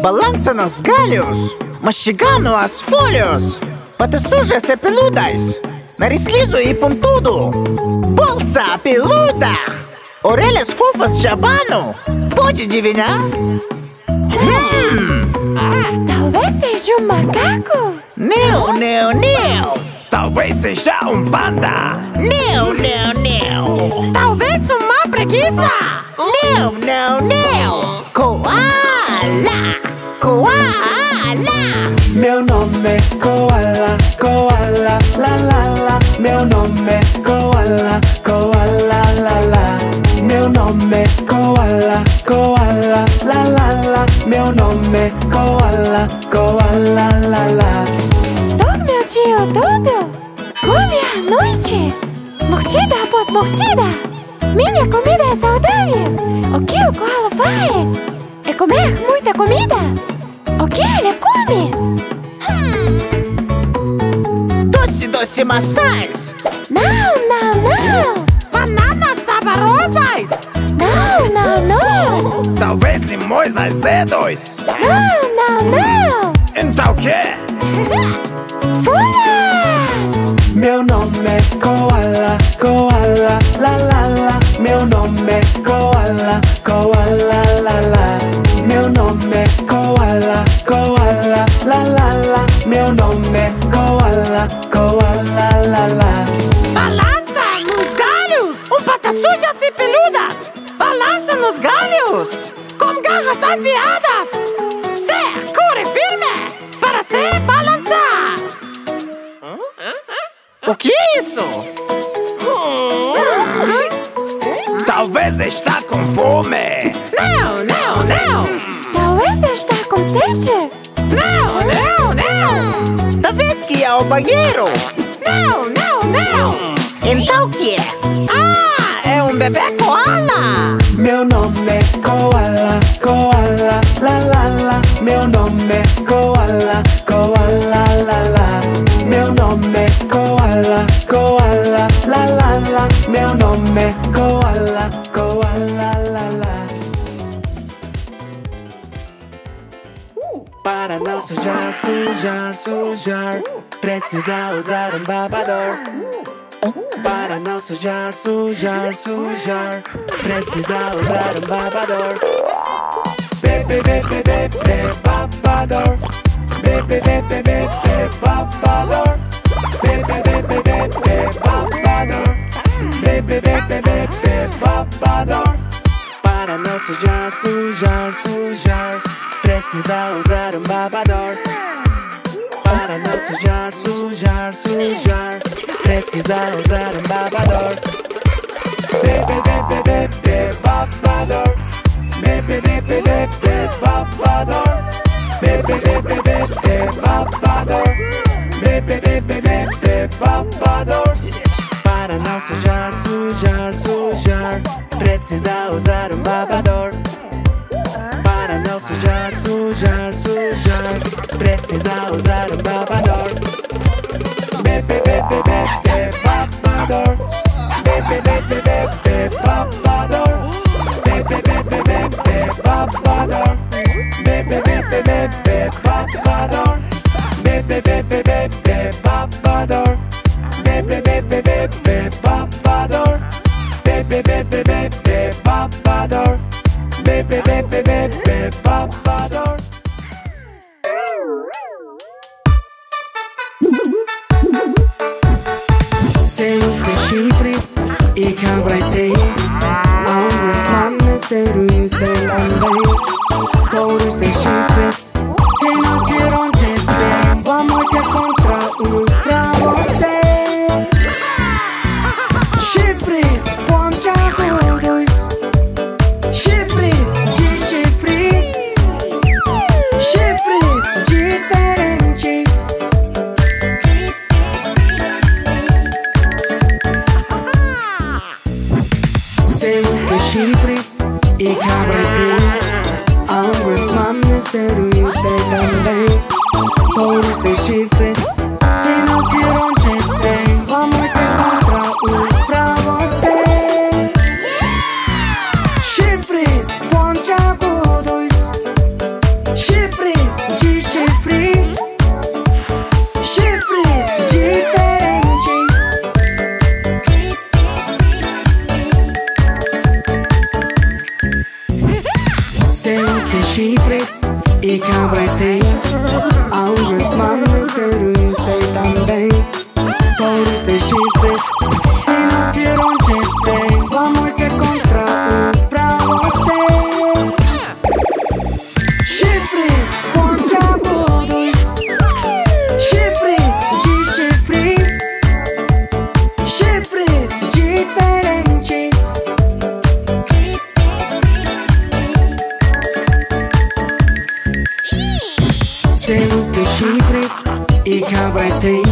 Balança nos galhos, mastigando as folhas. Patas sujas e peludas, nariz liso e pontudo. Bolsa peluda, orelhas fofas de abano. Pode adivinhar? Hum, Talvez seja um macaco. não, não, não. Talvez seja um panda. Não, não, não. Talvez uma preguiça. Não, não, não. Koala, koala. Meu nome é Koala, Koala, la la la. Meu nome é Koala, Koala, la la. Meu nome é Koala, Koala, la la la. Meu nome é Koala, Koala, la la. Dorme o dia todo. Come à noite. Mordida após mordida. Minha comida é saudável. O que o koala faz? É comer muita comida. O que ele come? Doce, doce maçãs. Não, não, não. Bananas saborosas. Não, não, não. Talvez limões azedos. Não, não, não. Então o quê? Folhas. Meu nome é Koala, Koala, la la la. Meu nome é Koala, Koala, la la. Meu nome é Koala, Koala, la la la. Meu nome é Koala, Koala, la la. Balança nos galhos. Um patas sujas e peludas. Balança nos galhos. Com garras afiadas. Segure firme para se balançar. O que é isso? Talvez está com fome. Não, não, não. Talvez está com sede. Não, não, não. Talvez que é ao banheiro. Não, não, não. Então o que é? Ah, é um bebê koala. Meu nome é Meu nome é Koala, Koala, la la. Para não sujar, sujar, sujar, precisa usar um babador. Para não sujar, sujar, sujar, precisa usar um babador. Bebe, bebe, bebe, babador. Bebe, bebe, bebe, babador. Bebe, bebe, bebe, babador. Bebe, bebe, bebe, babador. Para não sujar, sujar, sujar, precisa usar um babador. Para não sujar, sujar, sujar, precisa usar um babador. Bebe, bebe, bebe, babador. Bebe, bebe, bebe, babador. Bebe, bebe, bebe, babador. Bebe, bebe, bebe, babador. Sujar, sujar, sujar, precisa usar um babador. Para não sujar, sujar, sujar, precisa usar um babador. Bebe, bebe, bebe, babador. Bebe, bebe, bebe, babador. Bebe, bebe, bebe, babador. can't quite stay on this one, thing